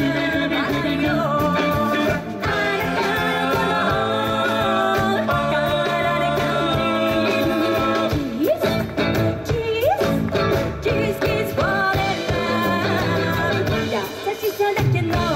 She second love.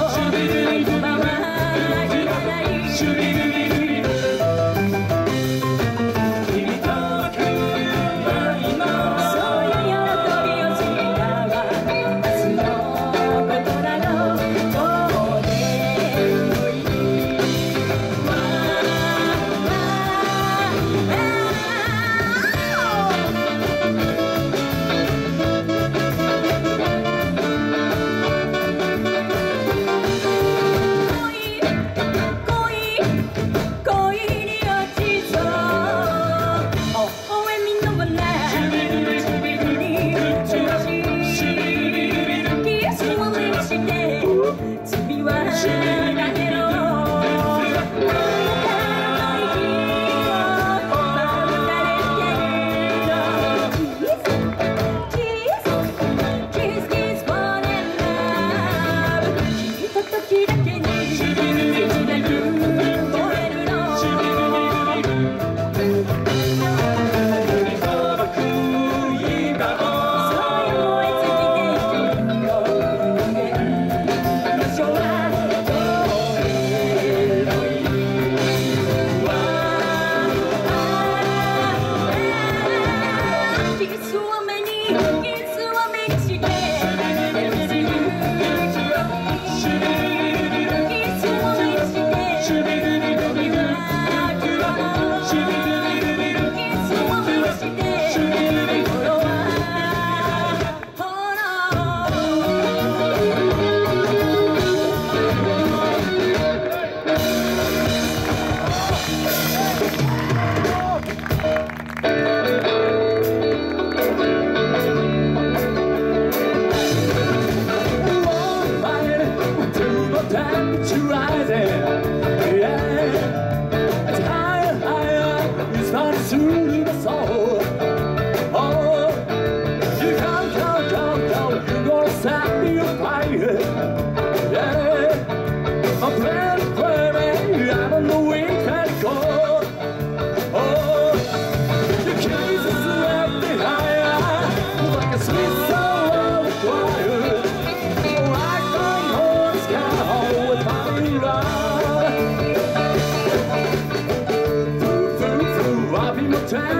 To the soul.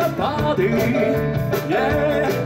my body. Yeah.